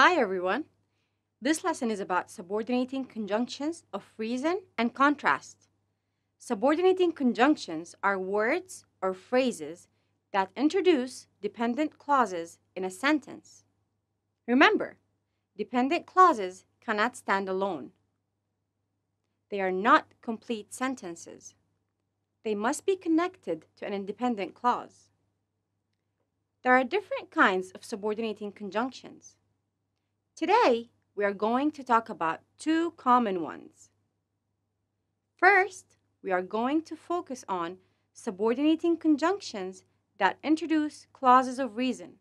Hi, everyone. This lesson is about subordinating conjunctions of reason and contrast. Subordinating conjunctions are words or phrases that introduce dependent clauses in a sentence. Remember, dependent clauses cannot stand alone. They are not complete sentences. They must be connected to an independent clause. There are different kinds of subordinating conjunctions. Today, we are going to talk about two common ones. First, we are going to focus on subordinating conjunctions that introduce clauses of reason.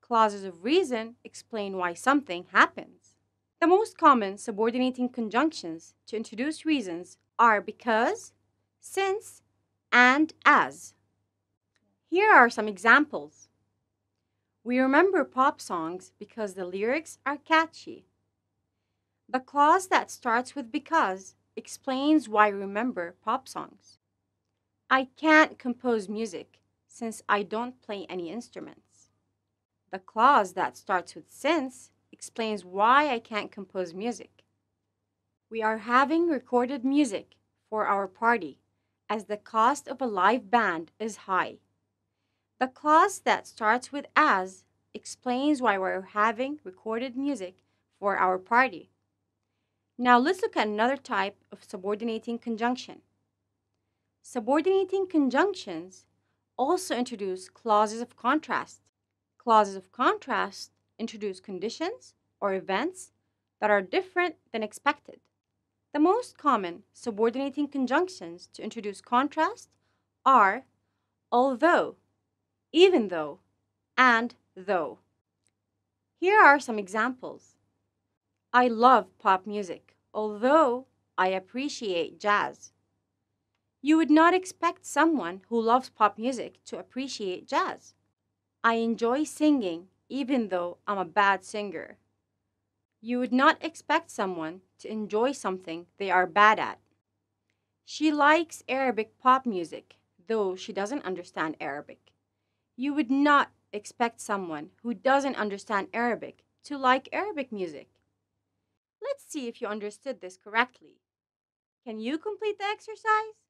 Clauses of reason explain why something happens. The most common subordinating conjunctions to introduce reasons are because, since, and as. Here are some examples. We remember pop songs because the lyrics are catchy. The clause that starts with because explains why we remember pop songs. I can't compose music since I don't play any instruments. The clause that starts with since explains why I can't compose music. We are having recorded music for our party as the cost of a live band is high. The clause that starts with as explains why we're having recorded music for our party. Now let's look at another type of subordinating conjunction. Subordinating conjunctions also introduce clauses of contrast. Clauses of contrast introduce conditions or events that are different than expected. The most common subordinating conjunctions to introduce contrast are although, even though, and though. Here are some examples. I love pop music, although I appreciate jazz. You would not expect someone who loves pop music to appreciate jazz. I enjoy singing, even though I'm a bad singer. You would not expect someone to enjoy something they are bad at. She likes Arabic pop music, though she doesn't understand Arabic. You would not expect someone who doesn't understand Arabic to like Arabic music. Let's see if you understood this correctly. Can you complete the exercise?